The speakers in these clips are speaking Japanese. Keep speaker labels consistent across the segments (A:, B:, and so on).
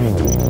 A: Thank you.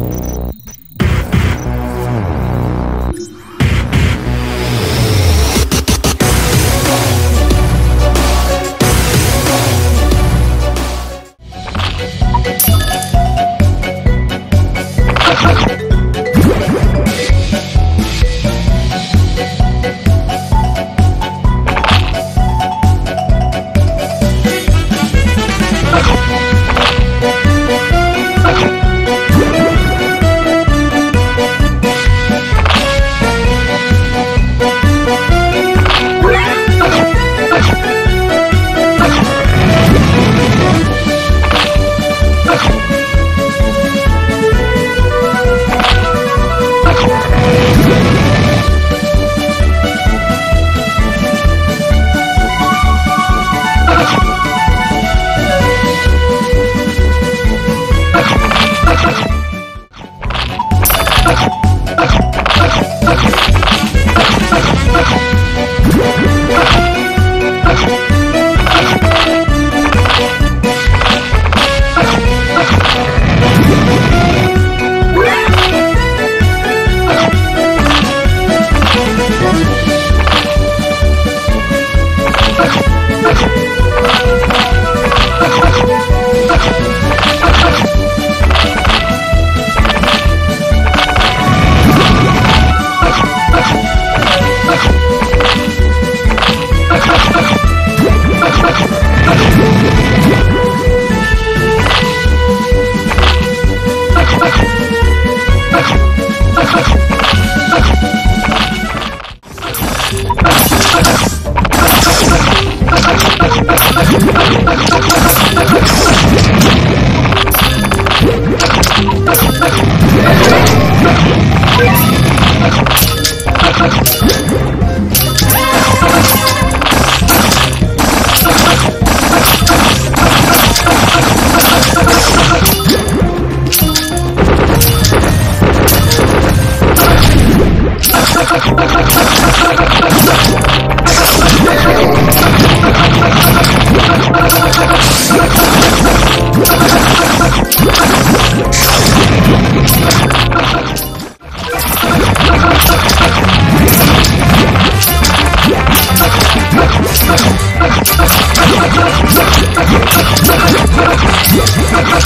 A: Ha ha ha!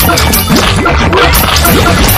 A: Let's go.